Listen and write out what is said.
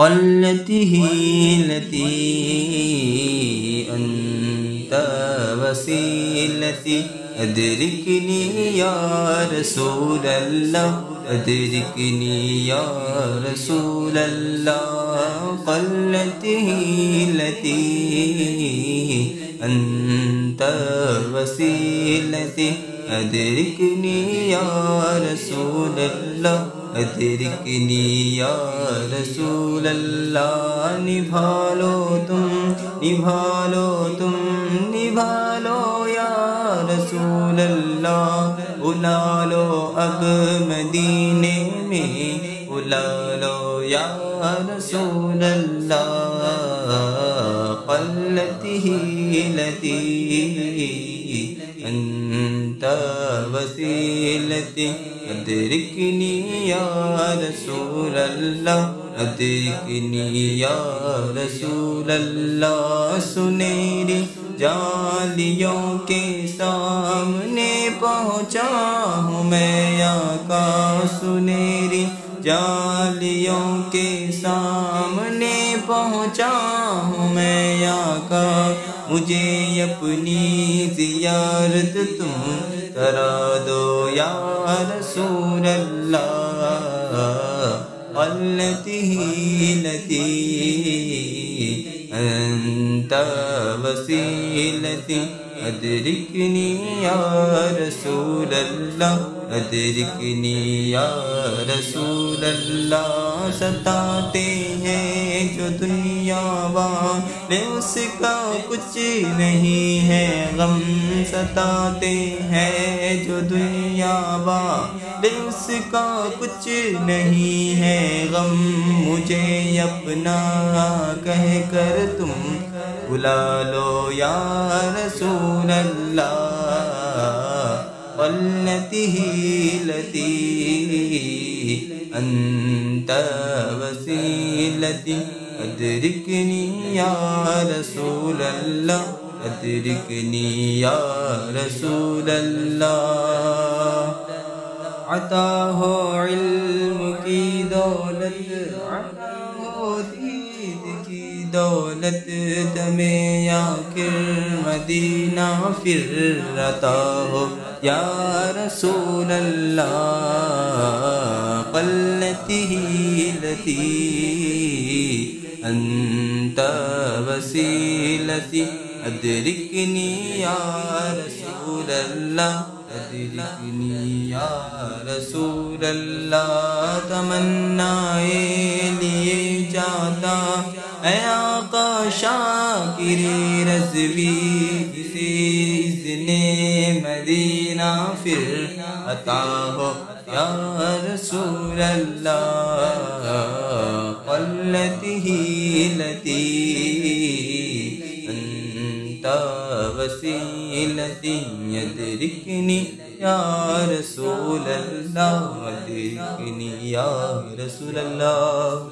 قلته التي أنت وسيلتي. أدركني يا رسول الله أدركني يا رسول الله. قلته التي أنت وسيلتي. أدركني يا رسول الله. ادرکنی یا رسول اللہ، نبھالو تم نبھالو تم، نبھالو یا رسول اللہ۔ الا لو اب مدینے میں الا لو یا رسول اللہ۔ قلت ہی لتی تا وسیلتی ادرکنی یا رسول اللہ ادرکنی یا رسول اللہ سنیری جالیوں کے سامنے پہنچا ہوں میں آقا سنیری جالیوں کے سامنے پہنچا ہوں میں آقا مجھے اپنی زیارت تم کرا دو یا رسول اللہ۔ قلت حيلتي أنت وسيلتي، أدركني يا رسول الله. أدركني يا رسول الله ستاتے ہیں جو دنیا والے اس کا کچھ نہیں ہے۔ غم ستاتے ہیں جو دنیا والے اس کا کچھ نہیں ہے۔ غم مجھے اپنا کہہ کر تم بلا لو یا رسول اللہ قلت حيلتي أنت وسيلتي. أدركني يا رسول الله أدركني يا رسول الله. عطاه علمك دولتي دولت دمیں یا کر مدینہ پھر عطا ہو یا رسول اللہ قلته التي أنت وسيلتي أدركني يا رسول الله أدركني يا رسول الله تمنائے لیے جانا اے آقا شاکر رضوی سے اس نے مدینہ پھر عطا ہو۔ یا رسول الله قلت ہی لتی انت وسیلتی یدرکنی يا رسول الله یدرکنی يا رسول الله